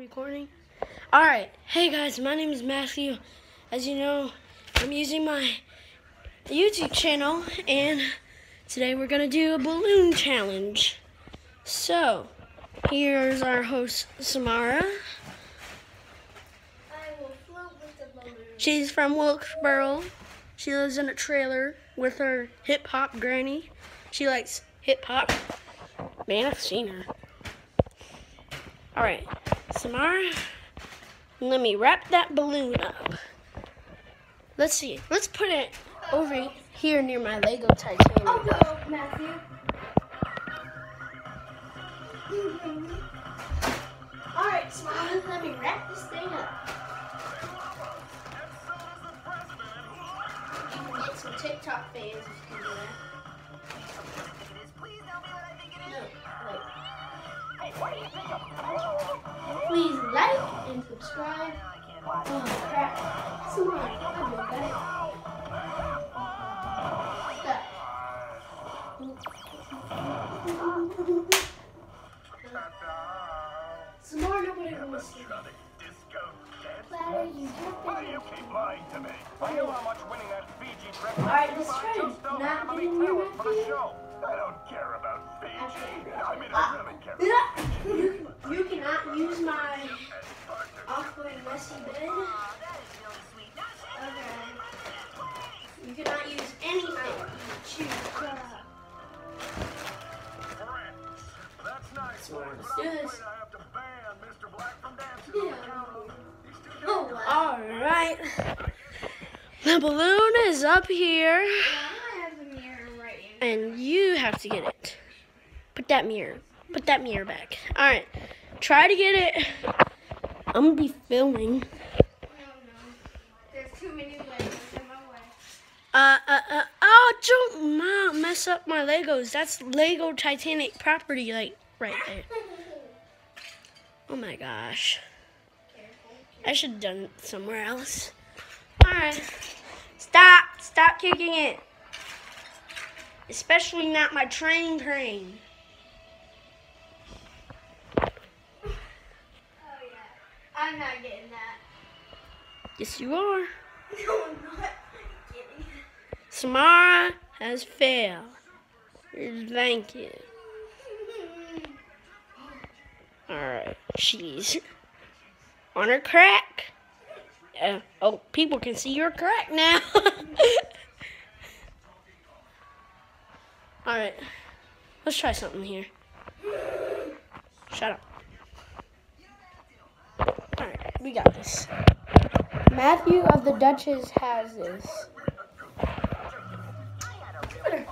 recording. Alright, hey guys, my name is Matthew. As you know, I'm using my YouTube channel, and today we're gonna do a balloon challenge. So, here's our host, Samara. I will float with the balloon. She's from Wilkesboro. She lives in a trailer with her hip hop granny. She likes hip hop. Man, I've seen her. Alright, Samara, let me wrap that balloon up. Let's see. Let's put it over here near my Lego Titanic. go, oh, Matthew. Alright, Smiley, let me wrap this thing up. Get some TikTok fans if you can do that. And subscribe. Oh crap. Come on, uh, I did that. Some more nobody wants to. Clatter, you have been. keep lying to me? I know how much winning that Fiji trip All right, let's try not get in your awfully messy bed. Okay. You cannot use anything. You choose. That's nice. So but I'm do afraid this. I have to ban Mr. Black from dancing Yeah. on the couch. He's too oh wow. Alright. The balloon is up here, I have the mirror right here. and you have to get it. Put that mirror. Put that mirror back. Alright. Try to get it. I'm gonna be filming. No, no. There's too many Legos Uh, uh, uh, oh, don't ma- mess up my Legos. That's Lego Titanic property, like, right there. Oh my gosh. I should have done it somewhere else. Alright. Stop! Stop kicking it! Especially not my train crane. I'm not getting that. Yes, you are. No, I'm not getting Samara has failed. Thank you. Alright, she's on her crack. Uh, oh, people can see your crack now. Alright, let's try something here. Shut up. Alright, we got this. Matthew of the Duchess has this.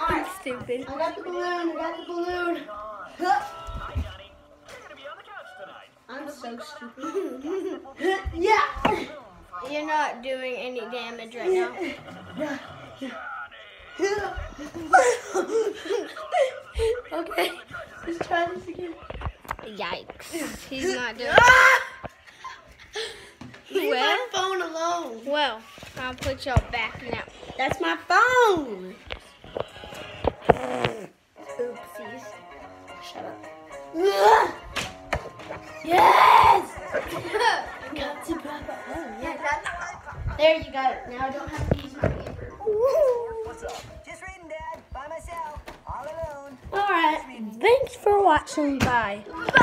Alright, Stupid. I got the balloon. I got the balloon. I'm so stupid. yeah. You're not doing any damage right now. okay, let's try this again. Yikes. He's not doing ah! Leave Well? my phone alone. Well, I'll put y'all back now. That's my phone. Oopsies. Shut up. Yes! Got to Papa. Oh, yeah. There, you got it. Now I don't have to use my paper. What's up? For watching. Bye. Bye.